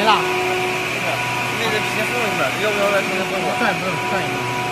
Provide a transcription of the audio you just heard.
没了，那个皮肤一块，要不要再重新做做？再，再一个。